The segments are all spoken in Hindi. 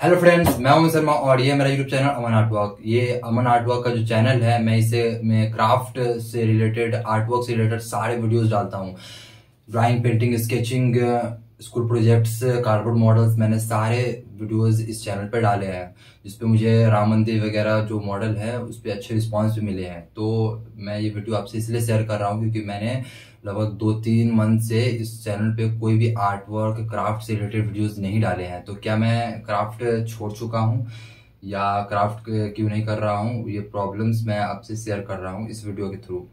हेलो फ्रेंड्स मैं अमन शर्मा और ये मेरा यूट्यूब चैनल अमन आर्टवर्क ये अमन आर्टवर्क का जो चैनल है, मैं इसे, मैं क्राफ्ट से रिलेटेड आर्टवर्क से रिलेटेड सारे वीडियोस डालता हूँ। Drawing painting sketching school projects cardboard models मैंने सारे वीडियोस इस चैनल पे डाले हैं, जिसपे मुझे राम मंदिर वगैरह जो मॉडल है उस पर अच्छे रिस्पॉन्स भी मिले हैं। तो मैं ये वीडियो आपसे इसलिए शेयर कर रहा हूँ क्योंकि मैंने लगभग दो तीन मंथ से इस चैनल पे कोई भी आर्ट वर्क क्राफ्ट से रिलेटेड वीडियोस नहीं डाले हैं। तो क्या मैं क्राफ्ट छोड़ चुका हूँ या क्राफ्ट क्यों नहीं कर रहा हूँ, ये प्रॉब्लम्स मैं आपसे शेयर कर रहा हूँ इस वीडियो के थ्रू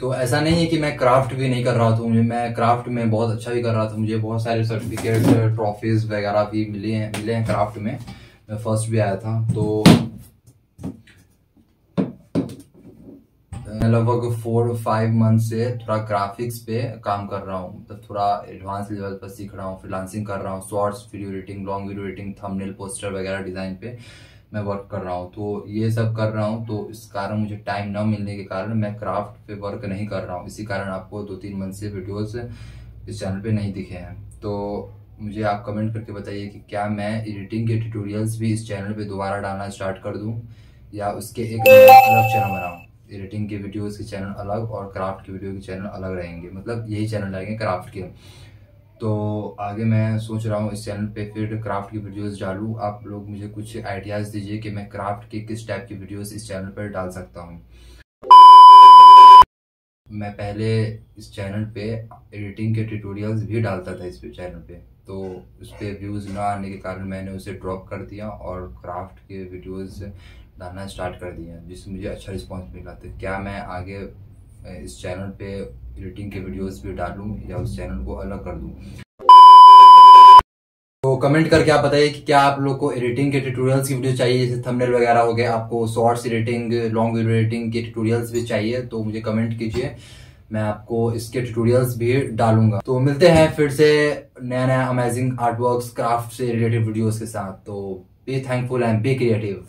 तो ऐसा नहीं है कि मैं क्राफ्ट भी नहीं कर रहा था, मुझे, मैं क्राफ्ट में बहुत अच्छा भी कर रहा था, मुझे बहुत सारे सर्टिफिकेट ट्रॉफीज वगैरह भी मिले हैं मिले हैं क्राफ्ट में। मैं फ़र्स्ट भी आया था तो लगभग फोर फाइव मंथ से थोड़ा ग्राफिक्स पे काम कर रहा हूँ मतलब तो थोड़ा एडवांस लेवल पर सीख रहा हूँ फ्रीलांसिंग कर रहा हूँ shorts video editing long video editing thumbnail poster वगैरह डिज़ाइन पे। मैं वर्क कर रहा हूँ तो ये सब कर रहा हूँ तो इस कारण मुझे टाइम ना मिलने के कारण मैं क्राफ्ट पे वर्क नहीं कर रहा हूँ। इसी कारण आपको दो तीन मंथ से वीडियोस इस चैनल पे नहीं दिखे हैं। तो मुझे आप कमेंट करके बताइए कि क्या मैं एडिटिंग के ट्यूटोरियल्स भी इस चैनल पे दोबारा डालना स्टार्ट कर दूँ, या उसके एक अलग चैनल बनाऊँ? एडिटिंग के वीडियोस के चैनल अलग और क्राफ्ट के वीडियो के चैनल अलग रहेंगे। मतलब यही चैनल रहेंगे क्राफ्ट के। तो आगे मैं सोच रहा हूँ इस चैनल पे फिर क्राफ्ट की वीडियोस डालूँ। आप लोग मुझे कुछ आइडियाज़ दीजिए कि मैं क्राफ्ट के किस टाइप की वीडियोस इस चैनल पर डाल सकता हूँ। मैं पहले इस चैनल पे एडिटिंग के ट्यूटोरियल्स भी डालता था इस चैनल पे। तो उस पर व्यूज़ ना आने के कारण मैंने उसे ड्रॉप कर दिया और क्राफ्ट के वीडियोस डालना स्टार्ट कर दिया जिससे मुझे अच्छा रिस्पॉन्स मिला। तो क्या मैं आगे इस चैनल पे एडिटिंग के वीडियोस भी डालूं या उस चैनल को अलग कर दूँ। तो कमेंट करके आप बताइए कि क्या आप लोग को एडिटिंग के ट्यूटोरियल्स की वीडियो चाहिए, जैसे थंबनेल वगैरह हो गए आपको shorts editing long video editing के ट्यूटोरियल्स भी चाहिए तो मुझे कमेंट कीजिए, मैं आपको इसके ट्यूटोरियल्स भी डालूँगा। तो मिलते हैं फिर से नया नया अमेजिंग आर्टवर्क्स क्राफ्ट से रिलेटेड वीडियोस के साथ। तो be thankful and be creative